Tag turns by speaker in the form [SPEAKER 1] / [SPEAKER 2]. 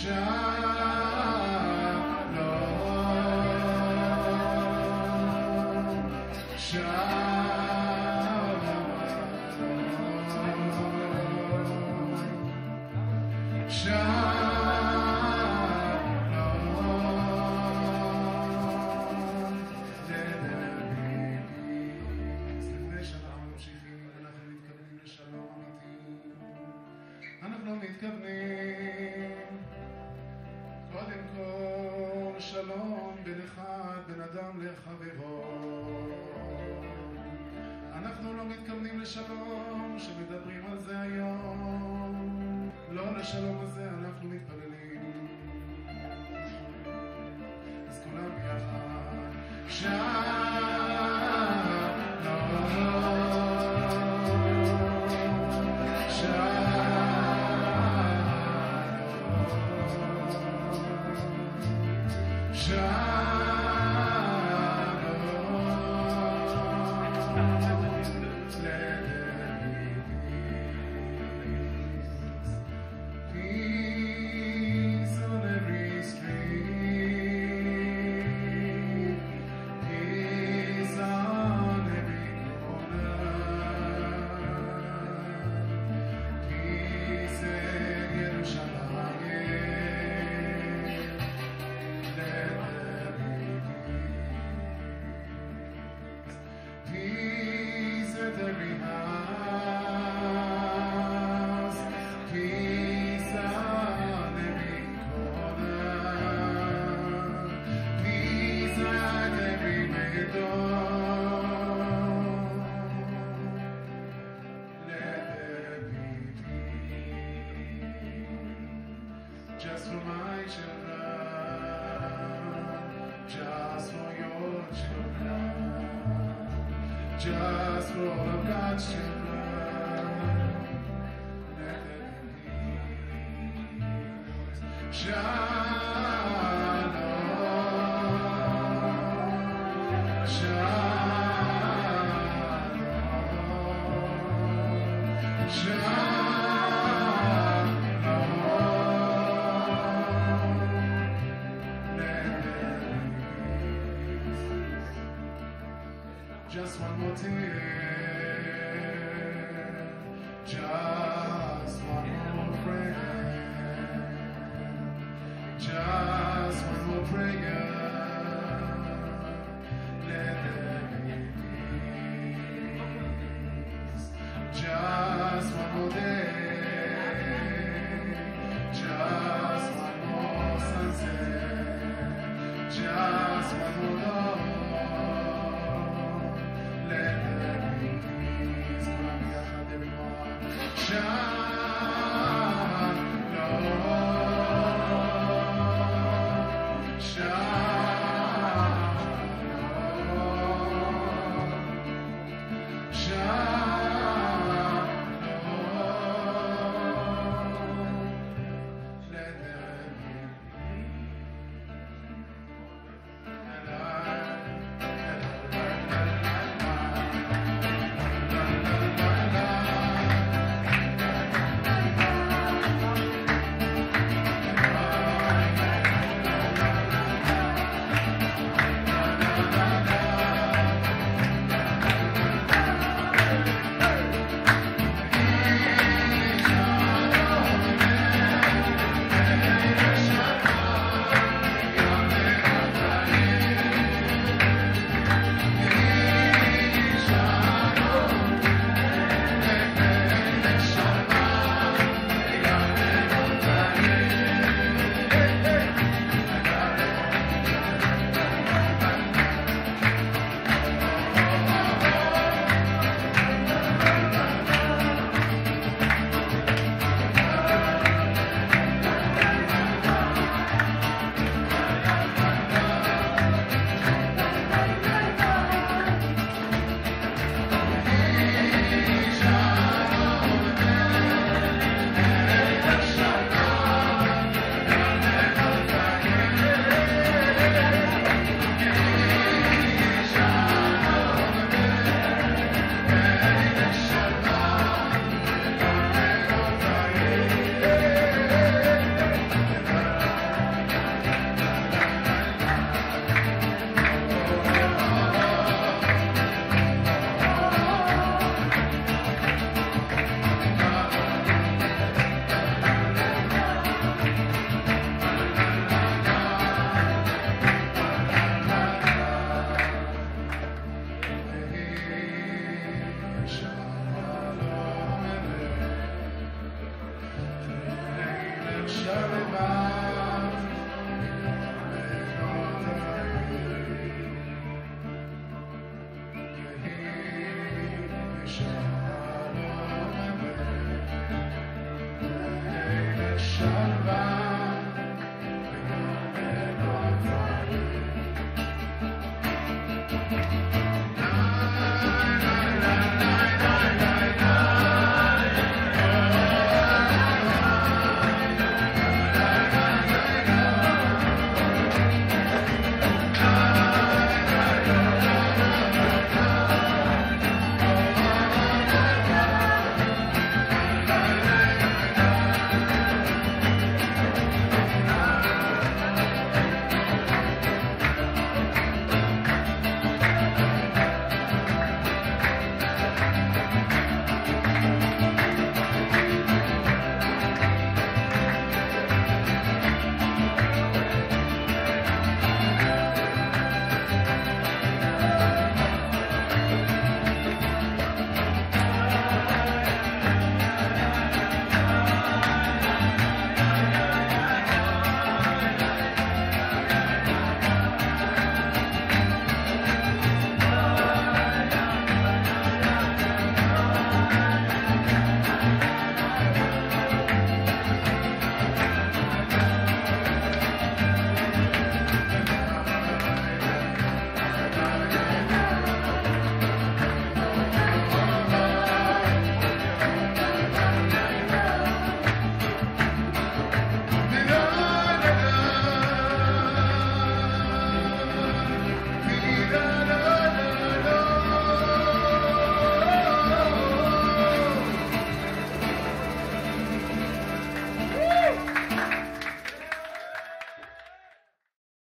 [SPEAKER 1] Shalom. אחד, בין אדם לחברו. אנחנו לא מתכוונים לשלום שמדברים על זה היום. לא לשלום הזה just for my children, just for your children just for all of God's children. Let peace. Just one more tear. Just one more prayer. Just one more prayer. Let there be. Just one more day. Just one more sunset. Just one more love.